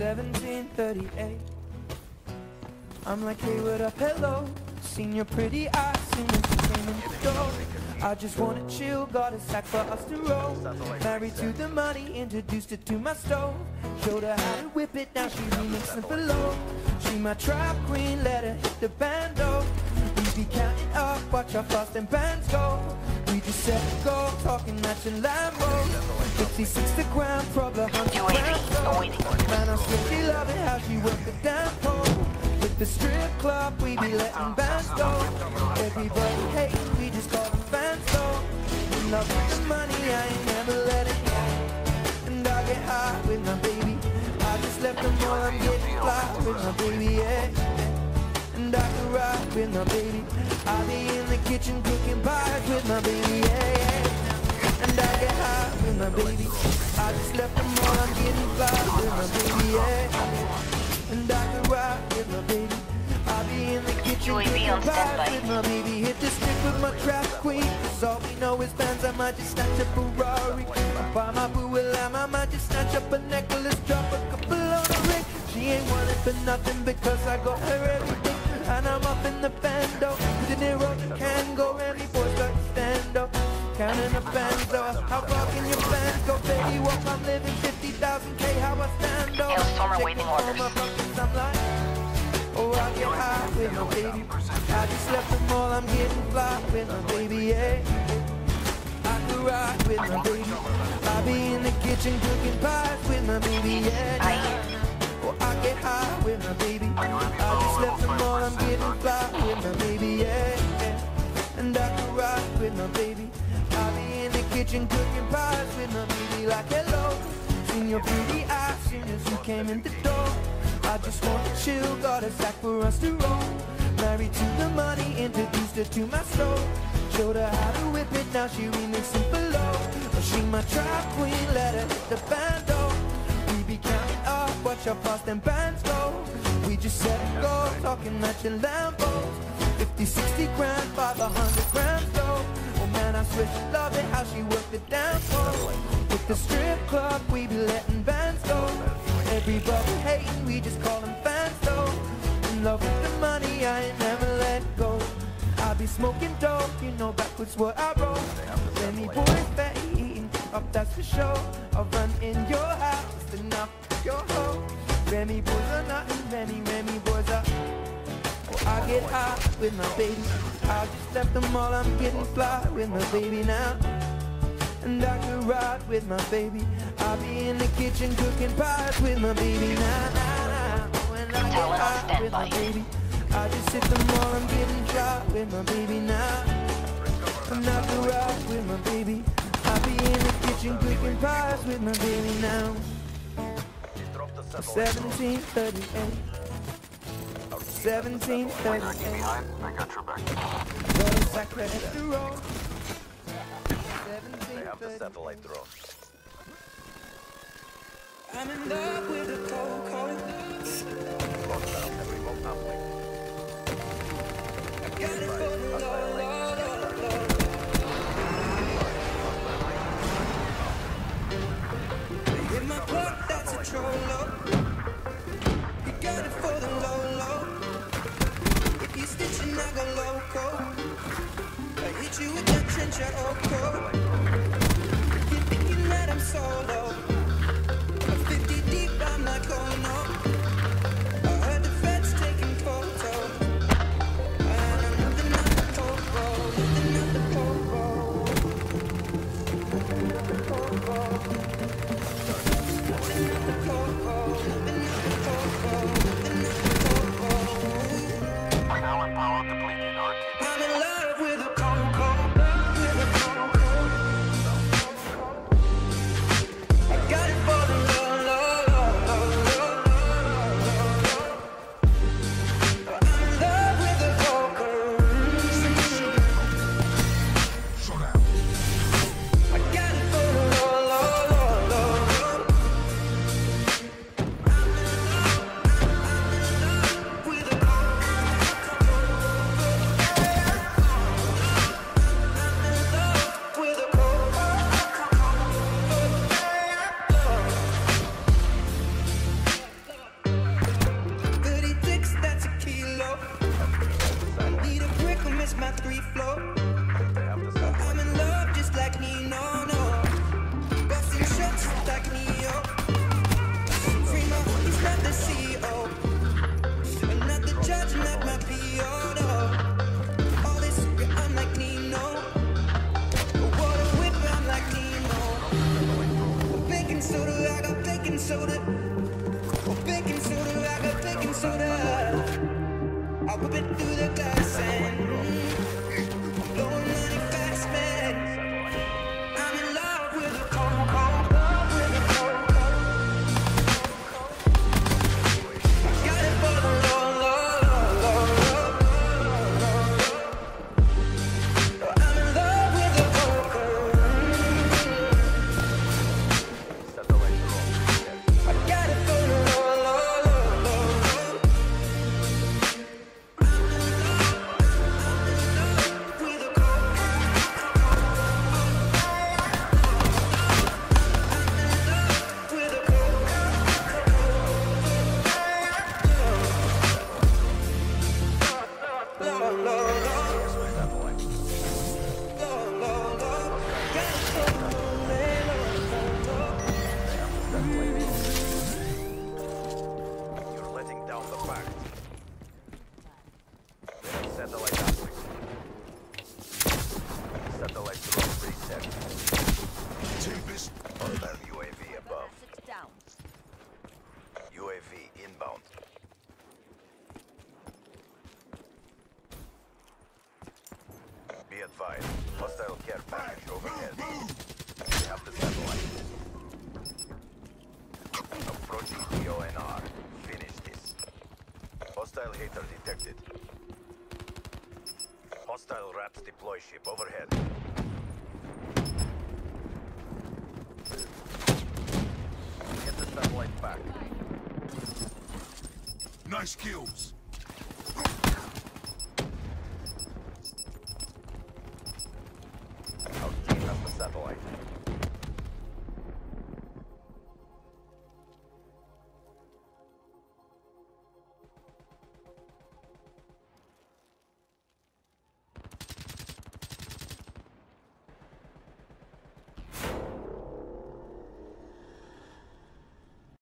1738. I'm like, hey, what up, hello? Seen your pretty eyes soon as you came in the door. I just wanna chill, got a sack for us to roll. Married to the money, introduced her to my stove. Showed her how to whip it, now she remixing below. She my trap queen, let her hit the bando. We be counting up, watch how fast them bands go. We just set goal, talking matching Lambos. 56 the ground, probably 100 grams. Man, I swear she love it, how she work the damn pole. With the strip club, we be letting bands go. Everybody hating, we just call them fans though. We love the money, I ain't never let it go. And I get high with my baby. I just left them all, I'm getting fly with my baby, yeah. With my baby. I'll be in the kitchen cooking pies with my baby, yeah, yeah. And I get high with my baby. I just left them all, I'm getting fly with my baby, yeah. And I can ride with my baby. I'll be in the kitchen cooking on standby. pies with my baby. Hit the stick with my trap queen. Cause all we know is bands, I might just snatch a Ferrari. I buy my boo a lamb, I might just snatch up a necklace, drop a couple on a ring. She ain't wanting for nothing because I got her everything. And I'm in the bando. De Niro can go, Remy boys got stand up. Counting the though. How far can your bands go? Baby, walk, I'm living 50,000 K, how I stand up. Hailstorm all orders. my buckets, I'm like, Oh, I get high with my baby. I just left them all, I'm getting fly with my baby, yeah. I could ride with my baby. I be in the kitchen cooking pies with my baby, yeah. Oh, I get high with my baby. I just left them all, I'm getting kitchen cooking pies with my baby, like hello. Seen your pretty eyes soon as you came in the door. I just want to chill, got a sack for us to roll. Married to the money, introduced her to my soul. Showed her how to whip it, now she remixing below. Oh, she my trap queen, let her hit the bando. We be counting up, watch how fast them bands go. We just set a goal, talking matching Lambos. 50, 60 grand, 500 grand though. Man, I she love it, how she worked it down low. With the strip club, we be letting bands go. Everybody hating, we just call them fans though. In love with the money, I ain't never let go. I be smoking dope, you know backwards what I roll. Any boys that eating up, that's for sure. I'll run in your house, then knock your hoe. Remy boys are nothing, Remy, Remy boys are. Oh, I get high with my baby. I just left them all, I'm getting fly with my baby now. And I could ride with my baby. I'll be in the kitchen cooking pies with my baby now. now, now. When I get high with my baby. I just hit them all, I'm getting dry with my baby now. And I could ride with my baby. I'll be in the kitchen cooking pies with my baby now. 1738. 1738. I got your back. Got a sack right at the road. They have the satellite drone. I'm in love with the cold, cold. That trench three floor. Hostile care package overhead. We have the satellite. Approaching the ONR. Finish this. Hostile HATR detected. Hostile RAPS deploy ship overhead. Get the satellite back. Nice kills!